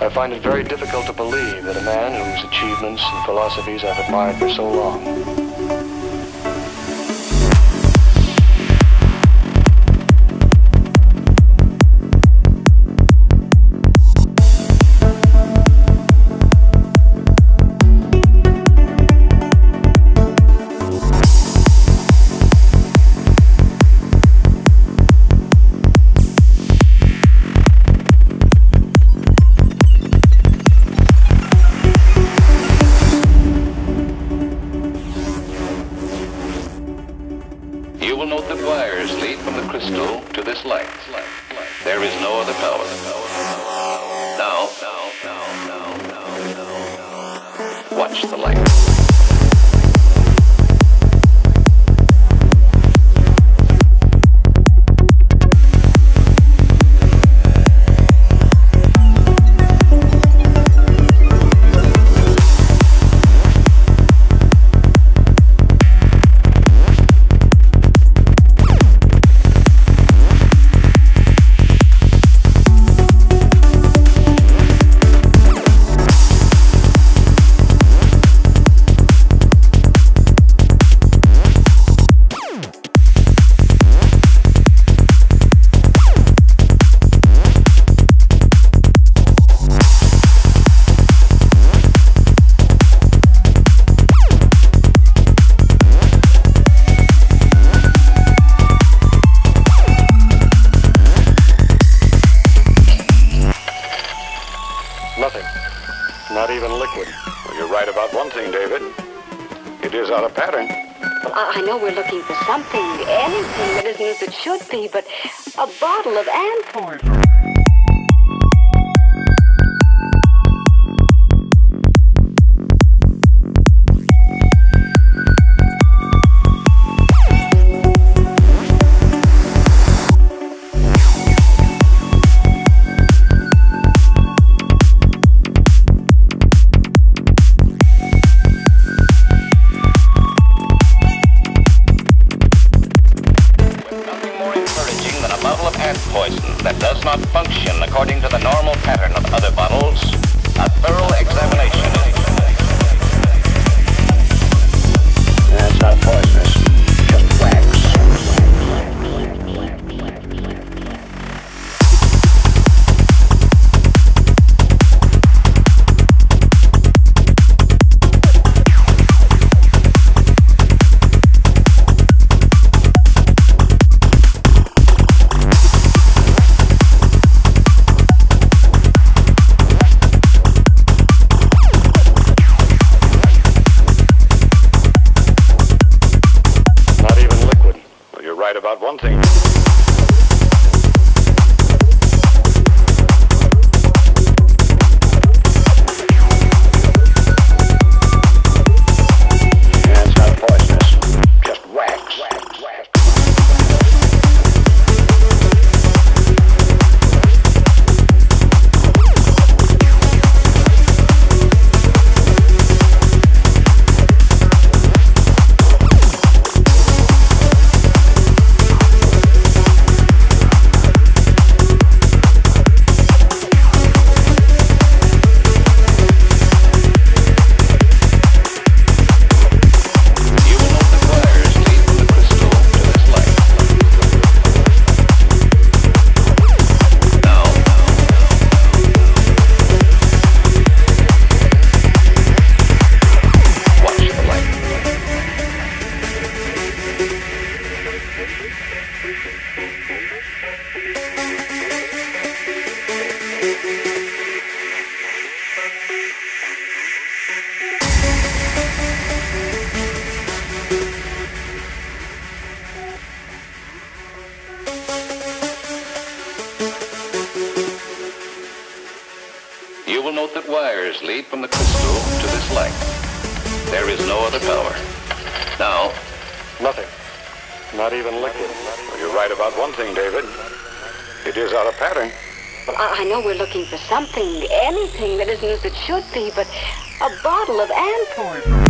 I find it very difficult to believe that a man whose achievements and philosophies I've admired for so long You will note that wires lead from the crystal to this light. There is no other power. Now, now. Watch the light. Nothing. Not even liquid. Well, you're right about one thing, David. It is out of pattern. Well, I know we're looking for something, anything that isn't as it should be, but a bottle of Anthorn. Does not function according to the normal pattern of other bottles. A thorough examination. That's not poisonous. You will note that wires lead from the crystal to this light. There is no other power. Now, Nothing. Not even liquid. Well, you're right about one thing, David. It is out of pattern. Well, I know we're looking for something, anything that isn't as it should be, but a bottle of Anthorn.